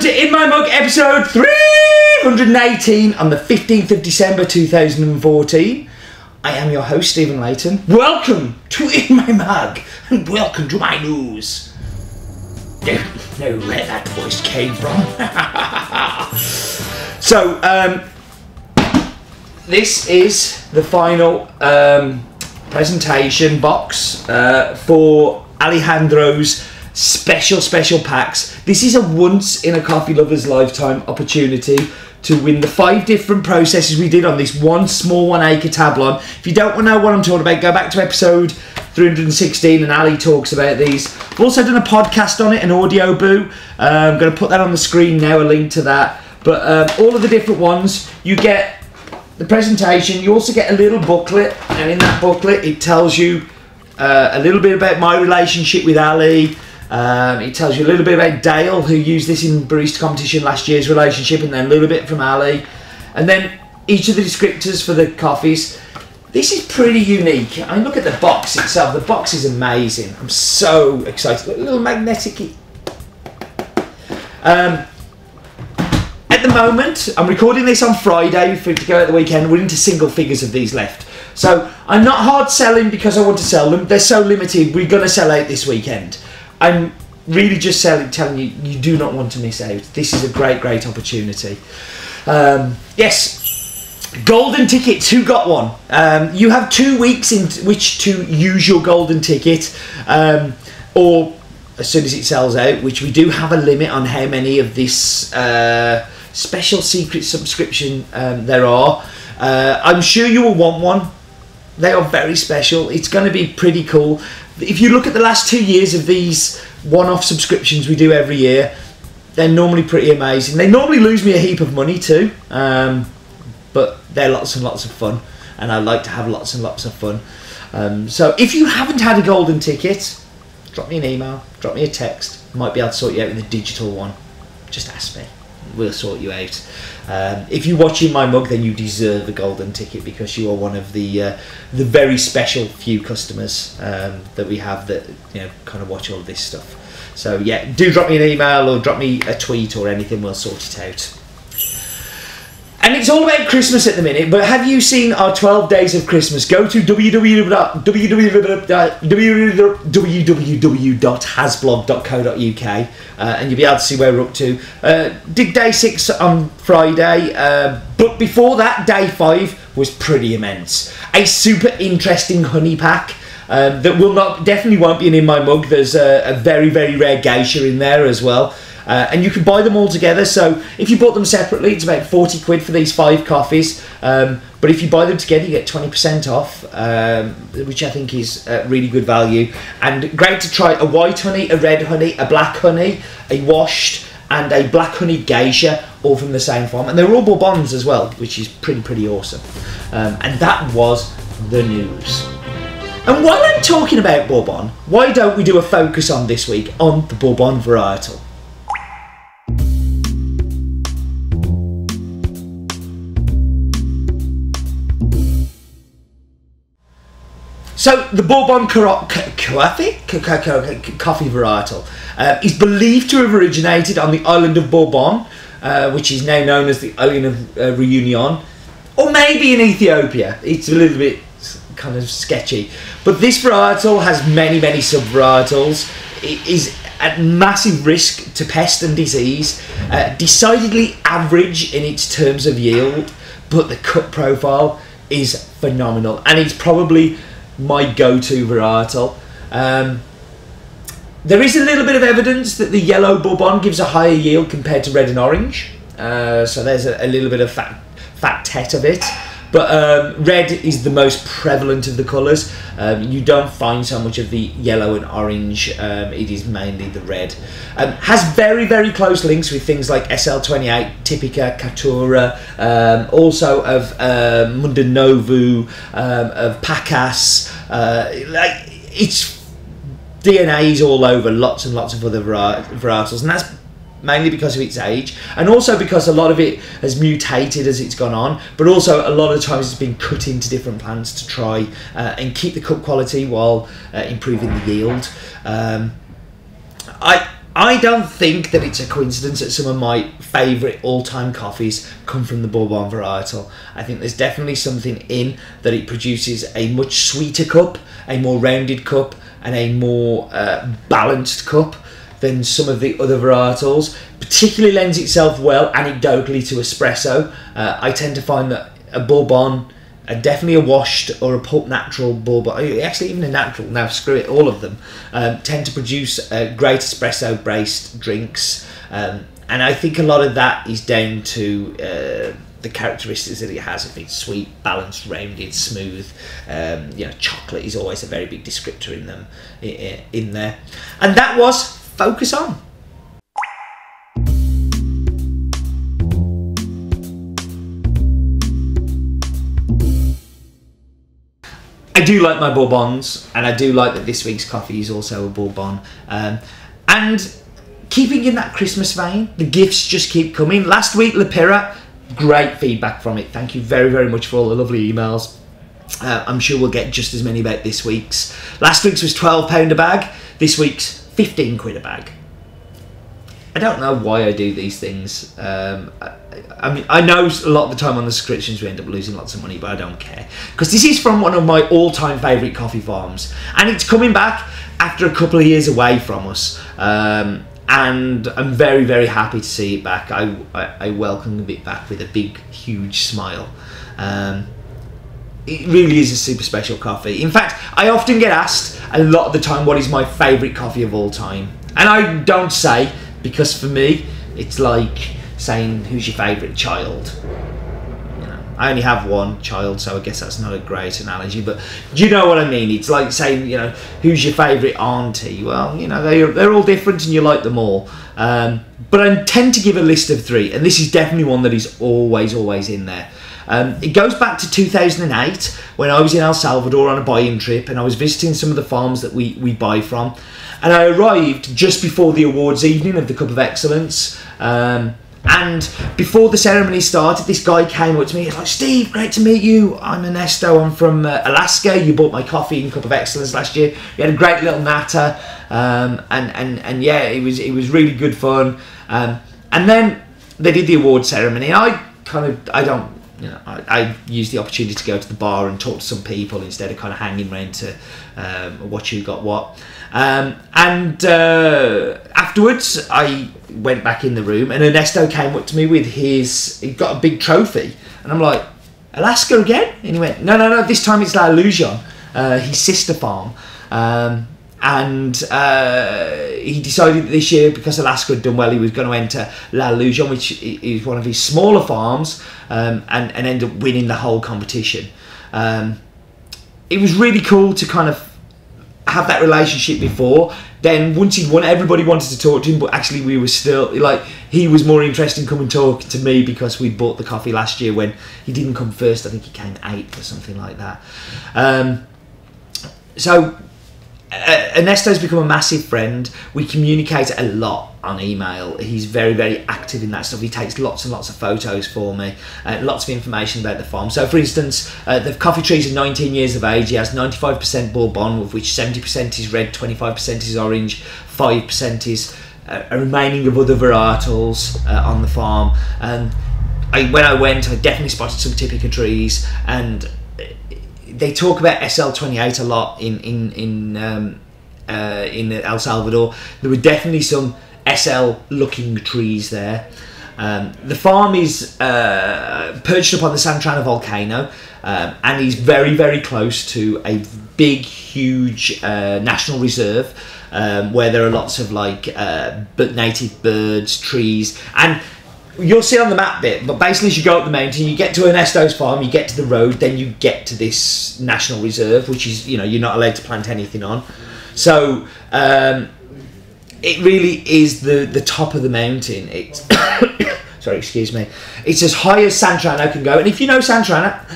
welcome to In My Mug episode 318 on the 15th of December 2014. I am your host, Stephen Leighton. Welcome to In My Mug and welcome to my news. Don't know where that voice came from. so, um, this is the final um, presentation box uh, for Alejandro's special special packs. This is a once in a coffee lover's lifetime opportunity to win the five different processes we did on this one small one acre tablon. If you don't want to know what I'm talking about, go back to episode 316 and Ali talks about these. I've also done a podcast on it, an Audioboo. Uh, I'm going to put that on the screen now, a link to that. But um, all of the different ones, you get the presentation. You also get a little booklet, and in that booklet, it tells you uh, a little bit about my relationship with Ali. Um, it tells you a little bit about Dale, who used this in barista competition last year's relationship, and then a little bit from Ali. And then each of the descriptors for the coffees. This is pretty unique. I mean, look at the box itself. The box is amazing. I'm so excited. A little magnetic. Um, at the moment, I'm recording this on Friday for to go out the weekend. We're into single figures of these left. So I'm not hard selling because I want to sell them. They're so limited. We're going to sell out this weekend. I'm really just selling, telling you, you do not want to miss out. This is a great, great opportunity. Um, yes, golden tickets. Who got one? Um, you have two weeks in which to use your golden ticket, um, or as soon as it sells out, which we do have a limit on how many of this uh, special secret subscription um, there are. Uh, I'm sure you will want one. They are very special. It's going to be pretty cool if you look at the last two years of these one-off subscriptions we do every year, they're normally pretty amazing. They normally lose me a heap of money too, um, but they're lots and lots of fun, and I like to have lots and lots of fun. Um, so if you haven't had a golden ticket, drop me an email, drop me a text. Might be able to sort you out with a digital one. Just ask me we'll sort you out. Um, if you're watching my mug, then you deserve a golden ticket because you are one of the uh, the very special few customers um, that we have that you know kind of watch all of this stuff. So yeah, do drop me an email or drop me a tweet or anything. We'll sort it out. And it's all about Christmas at the minute, but have you seen our 12 Days of Christmas? Go to www.hasblog.co.uk uh, and you'll be able to see where we're up to. Uh, did day six on Friday, uh, but before that, day five was pretty immense. A super interesting honey pack. Um, that will not definitely won't be in, my mug. There's a, a very very rare geisha in there as well. Uh, and you can buy them all together. So if you bought them separately, it's about 40 quid for these five coffees. Um, but if you buy them together, you get 20% off, um, which I think is uh, really good value. And great to try a white honey, a red honey, a black honey, a washed, and a black honey geisha, all from the same farm. And they're all Bourbons as well, which is pretty, pretty awesome. Um, and that was the news. And while I'm talking about Bourbon, why don't we do a focus on this week on the Bourbon varietal? So the Bourbon coffee, varietal uh, is believed to have originated on the island of Bourbon, uh, which is now known as the island of uh, Reunion, or maybe in Ethiopia. It's a little bit kind of sketchy. But this varietal has many, many sub-varietals. It is at massive risk to pest and disease, decidedly average in its terms of yield, but the cut profile is phenomenal. And it's probably my go-to varietal. Um, there is a little bit of evidence that the yellow bourbon gives a higher yield compared to red and orange. Uh, so there's a, a, little bit of fat, fat tet of it. But um, red is the most prevalent of the colours. Um, you don't find so much of the yellow and orange. Um, it is mainly the red. Um, has very, very close links with things like SL28, Typica, Caturra, um, also of uh, Mundo Novo, um, of Pacas. Uh, like It's DNA's all over lots and lots of other varietals. And that's mainly because of its age and also because a lot of it has mutated as it's gone on but also a lot of times it's been cut into different plants to try uh, and keep the cut quality while uh, improving the yield um, I I don't think that it's a coincidence that some of my favourite all-time coffees come from the Bourbon varietal. I think there's definitely something in that it produces a much sweeter cup, a more rounded cup, and a more uh, balanced cup than some of the other varietals. Particularly lends itself well anecdotally to espresso. Uh, I tend to find that a Bourbon a definitely a washed or a pulp natural bourbon, uh, actually even a natural. Now screw it, all of them um, tend to produce uh, great espresso based drinks, um, and I think a lot of that is down to. Uh, the characteristics that it has of it's sweet, balanced, rounded, smooth. Um, you know, chocolate is always a very big descriptor in them, in there, and that was focus on. I do like my Bourbons, and I do like that this week's coffee is also a Bourbon. Um, and keeping in that Christmas vein, the gifts just keep coming. Last week, Le Pirra, great feedback from it. Thank you very, very much for all the lovely emails. Uh, I'm sure we'll get just as many about this week's. Last week's was £12 a bag, this week's 15 quid a bag. I don't know why I do these things. Um, I, I, mean, I know a lot of the time on the subscriptions we end up losing lots of money, but I don't care because this is from one of my all-time favourite coffee farms, and it's coming back after a couple of years away from us. Um, and I'm very, very happy to see it back. I, I, I welcome it back with a big, huge smile. Um, it really is a super special coffee. In fact, I often get asked a lot of the time what is my favourite coffee of all time, and I don't say because for me, it's like saying who's your favourite child. I only have one child, so I guess that's not a great analogy, but do you know what I mean. It's like saying, you know, who's your favourite auntie? Well, you know, they're, they're all different and you like them all. Um, but I tend to give a list of three, and this is definitely one that is always, always in there. Um, it goes back to 2008 when I was in El Salvador on a buying trip and I was visiting some of the farms that we, we buy from. And I arrived just before the awards evening of the Cup of Excellence. Um, and before the ceremony started, this guy came up to me. He's like, "Steve, great to meet you. I'm Ernesto. I'm from uh, Alaska. You bought my coffee in Cup of Excellence last year. We had a great little natter, um, and and and yeah, it was it was really good fun. Um, and then they did the award ceremony. I kind of I don't you know, I, I used the opportunity to go to the bar and talk to some people instead of kind of hanging around to um, watch who got what. Um, and uh, afterwards, I went back in the room, and Ernesto came up to me with his. He got a big trophy, and I'm like, Alaska again? And he went, No, no, no. This time it's La Ilusion, uh, his sister farm. Um, and uh, he decided this year because Alaska had done well, he was going to enter La Ilusion, which is one of his smaller farms, um, and, and end up winning the whole competition. Um, it was really cool to kind of have that relationship before. Then once he'd won, everybody wanted to talk to him, but actually we were still like he was more interested in coming talk to me because we'd bought the coffee last year when he didn't come first. I think he came eighth or something like that. Um, so uh, Ernesto's become a massive friend. We communicate a lot on email. He's very, very active in that stuff. He takes lots and lots of photos for me, uh, lots of information about the farm. So, for instance, uh, the coffee trees are 19 years of age. He has 95% Bourbon, of which 70% is red, 25% is orange, 5% is uh, a remaining of other varietals uh, on the farm. And I, when I went, I definitely spotted some Typica trees and they talk about SL28 a lot in in in um, uh, in El Salvador. There were definitely some SL looking trees there. Um, the farm is uh, perched upon the Santa Ana volcano um, and is very, very close to a big, huge uh, national reserve um, where there are lots of like uh, native birds, trees, and you'll see on the map bit, but basically as you go up the mountain, you get to Ernesto's farm, you get to the road, then you get to this national reserve, which is, you know, you're not allowed to plant anything on. So, um, it really is the, the top of the mountain. It's, sorry, excuse me. It's as high as Santa Ana can go. And if you know Santa Ana,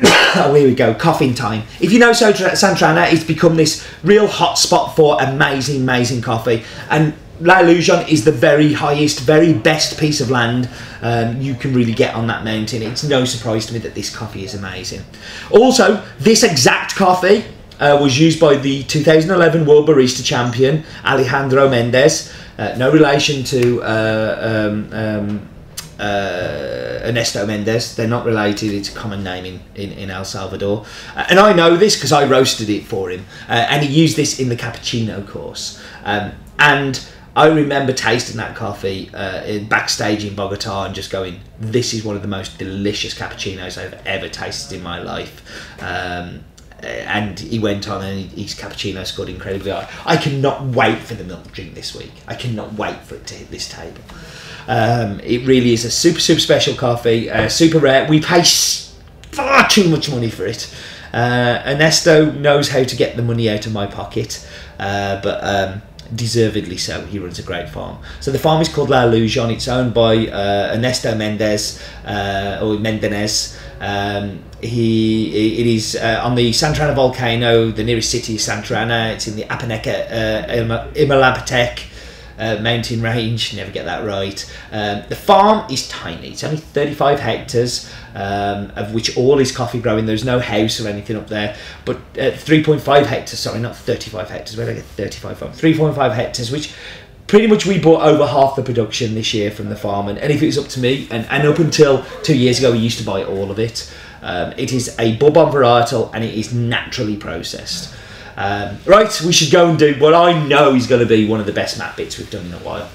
oh, here we go, coughing time. If you know Santa Ana, it's become this real hot spot for amazing, amazing coffee. And La Ilusion is the very highest, very best piece of land um, you can really get on that mountain. It's no surprise to me that this coffee is amazing. Also, this exact coffee uh, was used by the 2011 World Barista Champion Alejandro Mendez. Uh, no relation to uh, um, um, uh, Ernesto Mendez. They're not related. It's a common name in, in, in El Salvador. Uh, and I know this because I roasted it for him. Uh, and he used this in the cappuccino course. Um, and I remember tasting that coffee uh, in backstage in Bogota and just going, "This is one of the most delicious cappuccinos I've ever tasted in my life." Um, and he went on and his cappuccino scored incredibly high. I cannot wait for the milk drink this week. I cannot wait for it to hit this table. Um, it really is a super super special coffee, uh, super rare. We pay far too much money for it. Uh, Ernesto knows how to get the money out of my pocket, uh, but um, deservedly so. He runs a great farm. So the farm is called La Ilusion. It's owned by uh, Ernesto Mendez uh, or Mendez. Um, he it is uh, on the Santa Ana volcano. The nearest city is Santa Ana. It's in the Apaneca uh, Imalapatec. Uh, mountain range, never get that right. Um, the farm is tiny, it's only 35 hectares, um, of which all is coffee growing. There's no house or anything up there, but uh, 3.5 hectares, sorry, not 35 hectares, where did I get 35 from? 3.5 hectares, which pretty much we bought over half the production this year from the farm. And, and if it was up to me, and, and up until two years ago, we used to buy all of it. Um, it is a bourbon varietal and it is naturally processed. Um, right, we should go and do what I know is going to be one of the best map bits we've done in a while.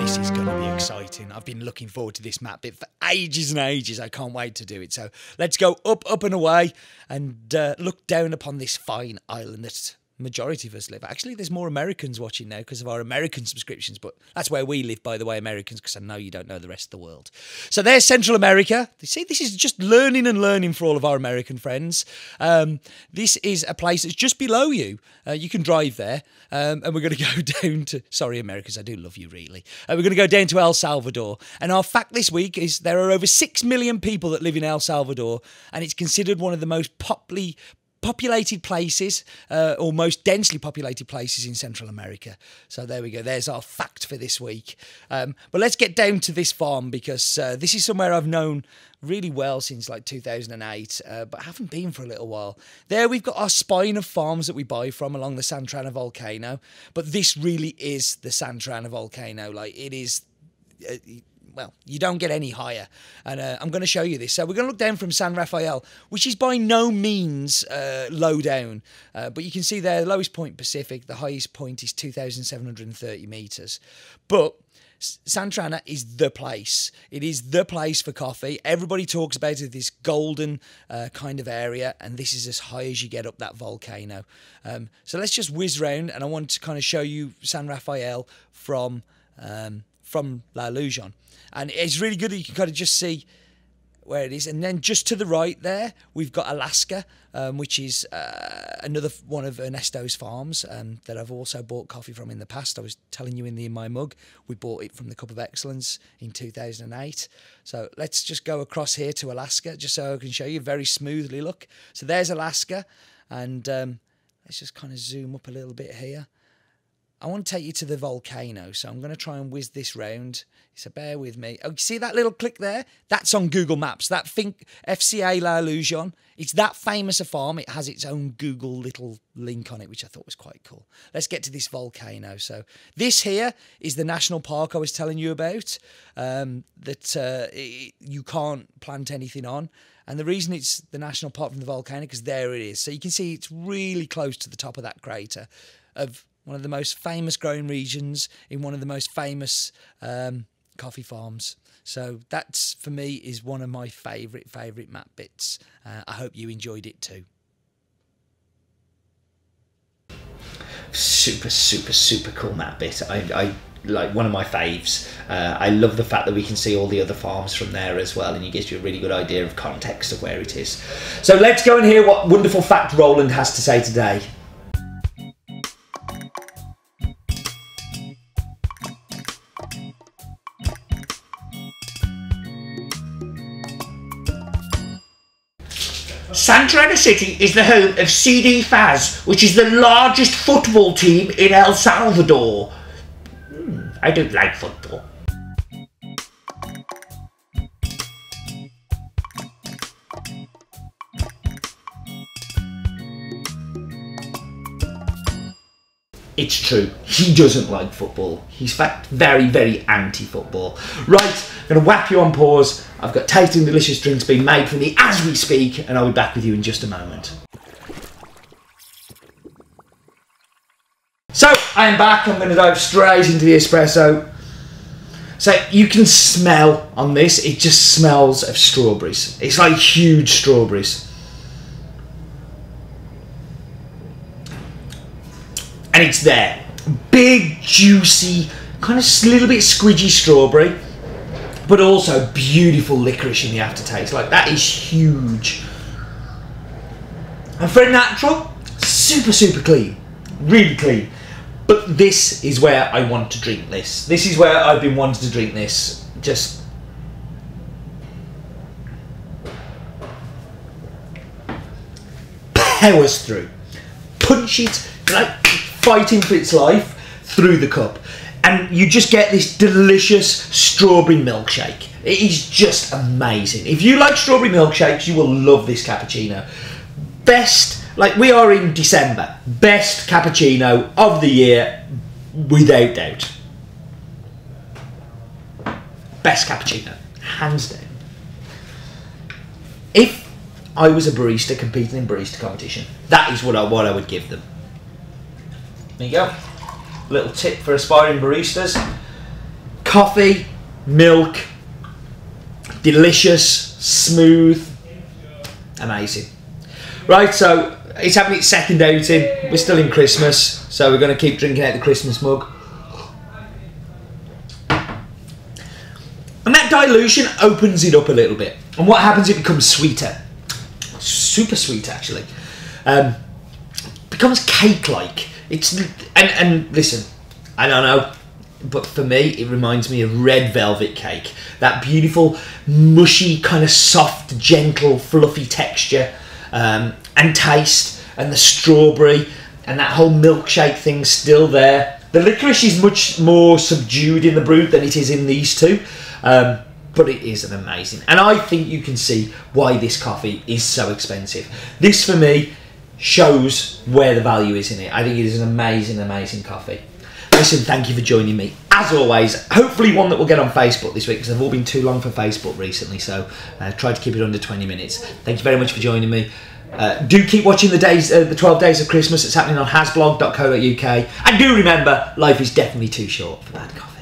This is going to be exciting. I've been looking forward to this map bit for ages and ages. I can't wait to do it. So let's go up, up and away and uh, look down upon this fine island that majority of us live. Actually, there's more Americans watching now because of our American subscriptions, but that's where we live, by the way, Americans, because I know you don't know the rest of the world. So there's Central America. You see, this is just learning and learning for all of our American friends. Um, this is a place that's just below you. Uh, you can drive there, um, and we're going to go down to. Sorry, Americans, I do love you, really. Uh, we're going to go down to El Salvador. And our fact this week is there are over 6 million people that live in El Salvador, and it's considered one of the most poply populated places uh, or most densely populated places in Central America. So there we go. There's our fact for this week. Um, but let's get down to this farm because uh, this is somewhere I've known really well since like 2008, uh, but haven't been for a little while. There we've got our spine of farms that we buy from along the Santa Ana volcano, but this really is the Santa Ana volcano. Like it is. Uh, well, you don't get any higher. And uh, I'm going to show you this. So we're going to look down from San Rafael, which is by no means uh, low down. Uh, but you can see there, the lowest point Pacific, the highest point is 2,730 metres. But Santa Ana is the place. It is the place for coffee. Everybody talks about it, this golden uh, kind of area, and this is as high as you get up that volcano. Um, so let's just whiz round, and I want to kind of show you San Rafael from um, from La Ilusion. And it's really good that you can kind of just see where it is. And then just to the right there, we've got Alaska, um, which is uh, another one of Ernesto's farms um, that I've also bought coffee from in the past. I was telling you in the in my mug, we bought it from the Cup of Excellence in 2008. So let's just go across here to Alaska, just so I can show you very smoothly. Look, so there's Alaska, and um, let's just kind of zoom up a little bit here. I want to take you to the volcano, so I'm going to try and whiz this round. So bear with me. Oh, you see that little click there? That's on Google Maps. That think FCA La Ilusion. It's that famous a farm. It has its own Google little link on it, which I thought was quite cool. Let's get to this volcano. So this here is the national park I was telling you about. Um, that uh, it, you can't plant anything on. And the reason it's the national park from the volcano, because there it is. So you can see it's really close to the top of that crater of one of the most famous growing regions in one of the most famous um, coffee farms. So that's for me is one of my favourite favourite map bits. Uh, I hope you enjoyed it too. Super, super, super cool map bit. I, I like one of my faves. Uh, I love the fact that we can see all the other farms from there as well, and it gives you a really good idea of context of where it is. So let's go and hear what wonderful fact Roland has to say today. Santa City is the home of CD FAS, which is the largest football team in El Salvador. Hmm, I don't like football. It's true. He doesn't like football. He's fact very, very anti-football. Right, I'm going to whack you on pause. I've got tasting delicious drinks being made for me as we speak, and I'll be back with you in just a moment. So I am back. I'm going to dive straight into the espresso. So you can smell on this. It just smells of strawberries. It's like huge strawberries. And it's there. Big, juicy, kind of a little bit squidgy strawberry, but also beautiful licorice in the aftertaste. Like that is huge. And a natural, super, super clean, really clean. But this is where I want to drink this. This is where I've been wanting to drink this. Just powers through. Punch it like fighting for its life through the cup. And you just get this delicious strawberry milkshake. It is just amazing. If you like strawberry milkshakes, you will love this cappuccino. Best, like we are in December, best cappuccino of the year, without doubt. Best cappuccino, hands down. If I was a barista competing in barista competition, that is what I, what I would give them. There you go. Little tip for aspiring baristas. Coffee, milk, delicious, smooth, amazing. Right, so it's having its second outing. We're still in Christmas, so we're going to keep drinking out the Christmas mug. And that dilution opens it up a little bit. And what happens? It becomes sweeter. Super sweet, actually. Um, becomes cake-like. It's and and listen, I don't know, but for me, it reminds me of red velvet cake. That beautiful, mushy, kind of soft, gentle, fluffy texture um, and taste, and the strawberry and that whole milkshake thing still there. The licorice is much more subdued in the brew than it is in these two. Um, but it is an amazing, and I think you can see why this coffee is so expensive. This for me shows where the value is in it. I think it is an amazing, amazing coffee. Listen, thank you for joining me. As always, hopefully one that will get on Facebook this week because they've all been too long for Facebook recently. So uh, try to keep it under 20 minutes. Thank you very much for joining me. Uh, do keep watching the days, uh, the 12 days of Christmas. It's happening on hasblog.co.uk. And do remember, life is definitely too short for bad coffee.